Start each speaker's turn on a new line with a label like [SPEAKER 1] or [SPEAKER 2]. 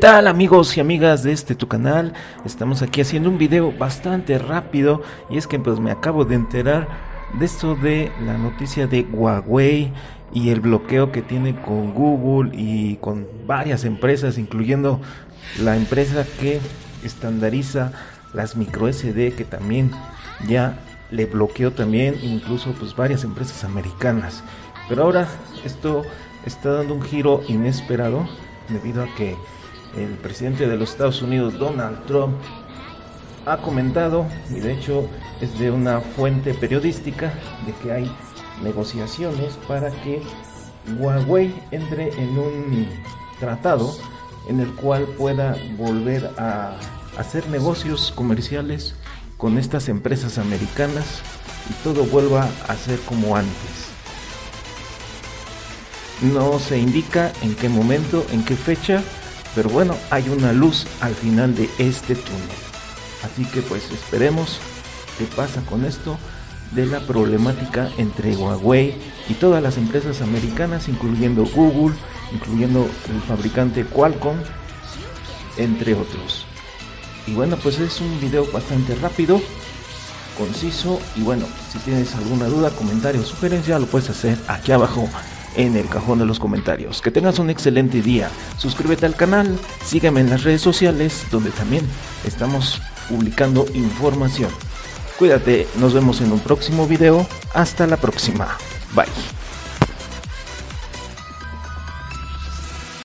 [SPEAKER 1] tal amigos y amigas de este tu canal? Estamos aquí haciendo un video bastante rápido y es que pues me acabo de enterar de esto de la noticia de Huawei y el bloqueo que tiene con Google y con varias empresas incluyendo la empresa que estandariza las micro SD que también ya le bloqueó también incluso pues varias empresas americanas pero ahora esto está dando un giro inesperado debido a que el presidente de los Estados Unidos, Donald Trump, ha comentado, y de hecho es de una fuente periodística, de que hay negociaciones para que Huawei entre en un tratado en el cual pueda volver a hacer negocios comerciales con estas empresas americanas y todo vuelva a ser como antes. No se indica en qué momento, en qué fecha, pero bueno, hay una luz al final de este túnel. Así que pues esperemos qué pasa con esto de la problemática entre Huawei y todas las empresas americanas, incluyendo Google, incluyendo el fabricante Qualcomm, entre otros. Y bueno, pues es un video bastante rápido, conciso y bueno, si tienes alguna duda, comentario o sugerencia, lo puedes hacer aquí abajo en el cajón de los comentarios. Que tengas un excelente día. Suscríbete al canal, sígueme en las redes sociales donde también estamos publicando información. Cuídate, nos vemos en un próximo video. Hasta la próxima. Bye.